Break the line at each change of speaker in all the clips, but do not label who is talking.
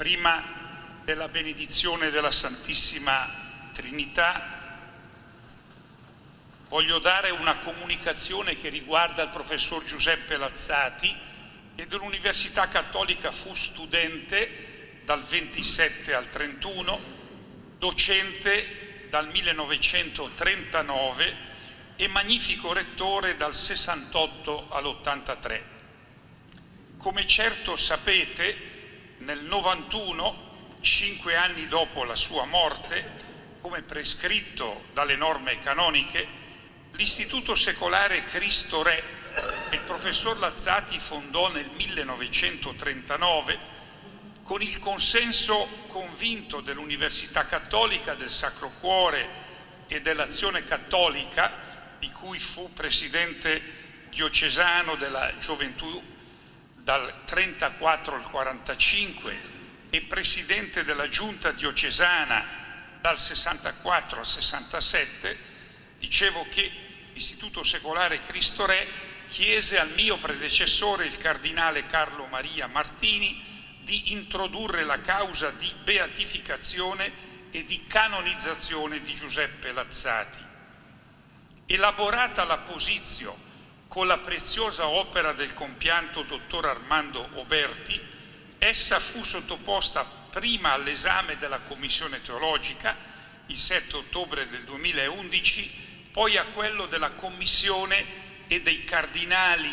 prima della benedizione della Santissima Trinità, voglio dare una comunicazione che riguarda il professor Giuseppe Lazzati, che dell'Università Cattolica fu studente dal 27 al 31, docente dal 1939 e magnifico rettore dal 68 all'83. Come certo sapete, nel 91, cinque anni dopo la sua morte, come prescritto dalle norme canoniche, l'Istituto Secolare Cristo Re che il professor Lazzati fondò nel 1939 con il consenso convinto dell'Università Cattolica, del Sacro Cuore e dell'Azione Cattolica, di cui fu presidente diocesano della gioventù dal 34 al 45 e presidente della giunta diocesana dal 64 al 67, dicevo che l'Istituto Secolare Cristo Re chiese al mio predecessore, il cardinale Carlo Maria Martini, di introdurre la causa di beatificazione e di canonizzazione di Giuseppe Lazzati. Elaborata la posizione con la preziosa opera del compianto dottor Armando Oberti, essa fu sottoposta prima all'esame della Commissione teologica il 7 ottobre del 2011, poi a quello della Commissione e dei cardinali,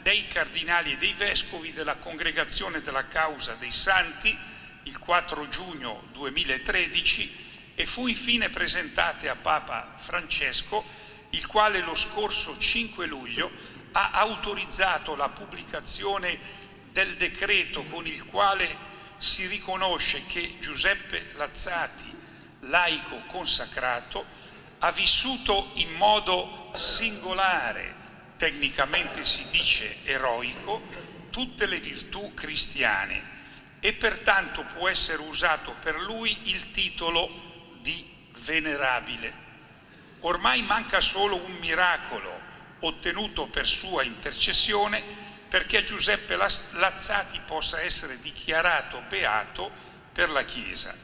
dei cardinali e dei vescovi della Congregazione della Causa dei Santi il 4 giugno 2013 e fu infine presentata a Papa Francesco il quale lo scorso 5 luglio ha autorizzato la pubblicazione del decreto con il quale si riconosce che Giuseppe Lazzati, laico consacrato, ha vissuto in modo singolare, tecnicamente si dice eroico, tutte le virtù cristiane e pertanto può essere usato per lui il titolo di venerabile. Ormai manca solo un miracolo ottenuto per sua intercessione perché Giuseppe Lazzati possa essere dichiarato beato per la Chiesa.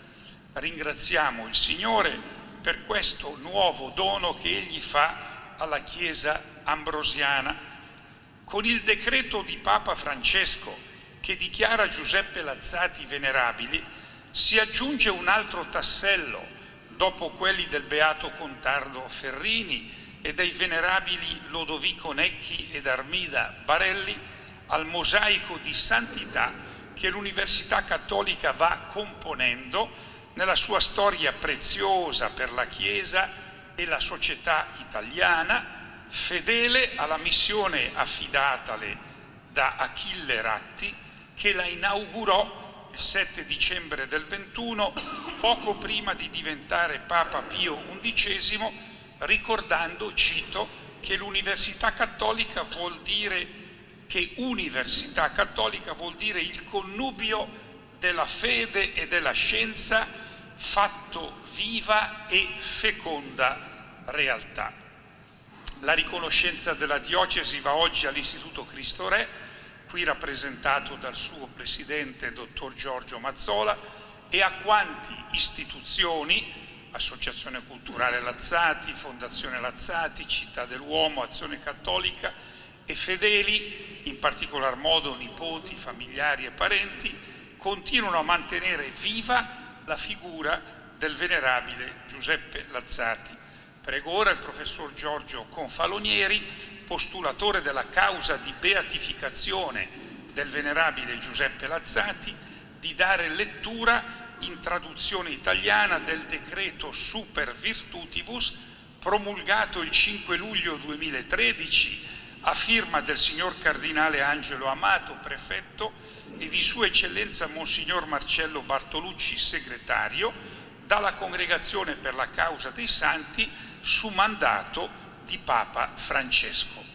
Ringraziamo il Signore per questo nuovo dono che Egli fa alla Chiesa ambrosiana. Con il decreto di Papa Francesco che dichiara Giuseppe Lazzati venerabili si aggiunge un altro tassello dopo quelli del beato Contardo Ferrini e dei venerabili Lodovico Necchi ed Armida Barelli, al mosaico di santità che l'Università Cattolica va componendo nella sua storia preziosa per la Chiesa e la società italiana, fedele alla missione affidatale da Achille Ratti, che la inaugurò il 7 dicembre del 21, poco prima di diventare Papa Pio XI, ricordando, cito, che l'Università Cattolica vuol dire che Università Cattolica vuol dire il connubio della fede e della scienza fatto viva e feconda realtà. La riconoscenza della diocesi va oggi all'Istituto Cristo Re, qui rappresentato dal suo presidente, dottor Giorgio Mazzola, e a quanti istituzioni, Associazione Culturale Lazzati, Fondazione Lazzati, Città dell'Uomo, Azione Cattolica e fedeli, in particolar modo nipoti, familiari e parenti, continuano a mantenere viva la figura del venerabile Giuseppe Lazzati. Prego ora il professor Giorgio Confalonieri postulatore della causa di beatificazione del venerabile Giuseppe Lazzati, di dare lettura in traduzione italiana del decreto Super Virtutibus promulgato il 5 luglio 2013 a firma del signor Cardinale Angelo Amato, prefetto, e di Sua Eccellenza Monsignor Marcello Bartolucci, segretario, dalla Congregazione per la causa dei Santi su mandato di Papa Francesco.